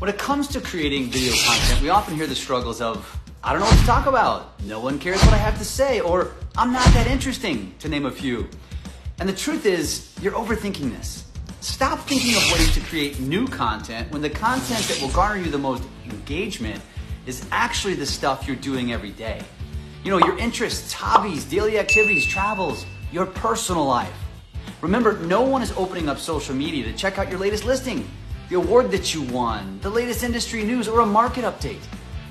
When it comes to creating video content, we often hear the struggles of, I don't know what to talk about, no one cares what I have to say, or I'm not that interesting, to name a few. And the truth is, you're overthinking this. Stop thinking of ways to create new content when the content that will garner you the most engagement is actually the stuff you're doing every day. You know, your interests, hobbies, daily activities, travels, your personal life. Remember, no one is opening up social media to check out your latest listing the award that you won, the latest industry news, or a market update.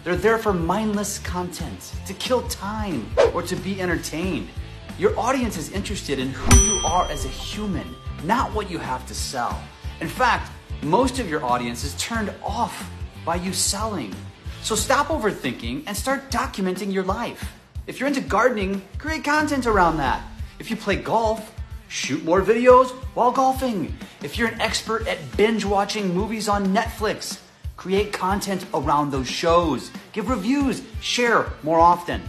They're there for mindless content, to kill time, or to be entertained. Your audience is interested in who you are as a human, not what you have to sell. In fact, most of your audience is turned off by you selling. So stop overthinking and start documenting your life. If you're into gardening, create content around that. If you play golf, Shoot more videos while golfing. If you're an expert at binge watching movies on Netflix, create content around those shows. Give reviews, share more often.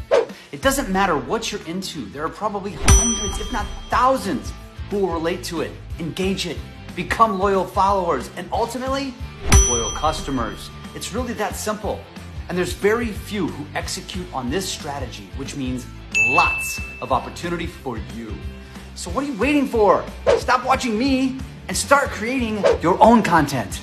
It doesn't matter what you're into, there are probably hundreds, if not thousands, who will relate to it, engage it, become loyal followers, and ultimately, loyal customers. It's really that simple. And there's very few who execute on this strategy, which means lots of opportunity for you. So what are you waiting for? Stop watching me and start creating your own content.